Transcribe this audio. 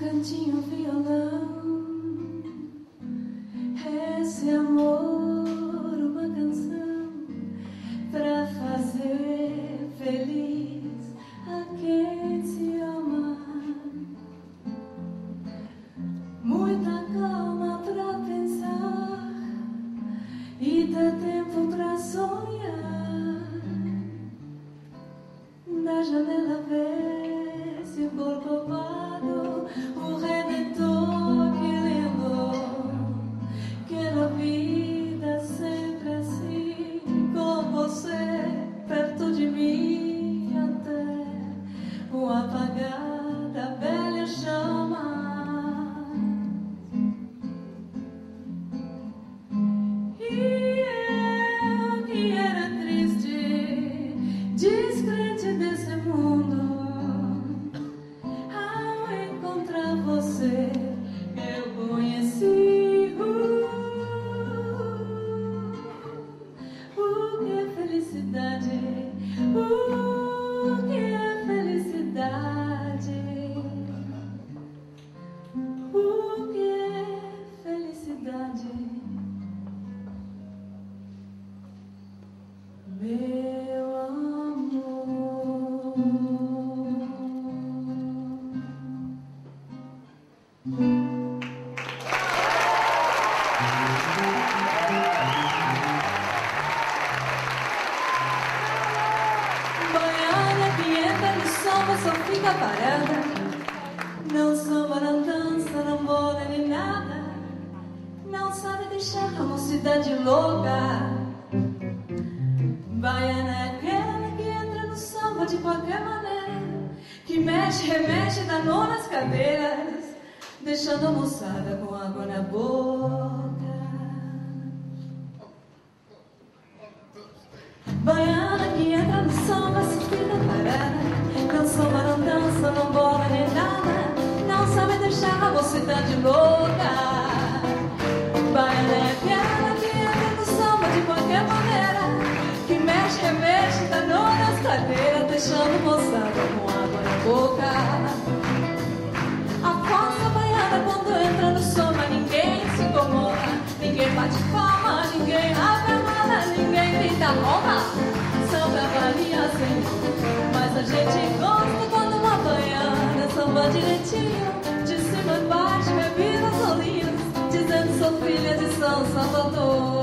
cantinho violão, esse amor, desse mundo, parada. Não samba, não dança, não bola nem nada. Não sabe deixar a mocidade louca. Baiana é aquela que entra no samba de qualquer maneira, que mexe, remexe, danou nas cadeiras, deixando a moçada com água na boca. A mocidade louca. Baiana é aquela que entra no samba de qualquer maneira, que mexe, remexe, danou nas cadeiras, deixando moçada com água na boca. A força baiana quando entra no samba, ninguém se incomoda, ninguém bate palma, ninguém abre a mala, ninguém grita Roma. Sou filha de São Salvador.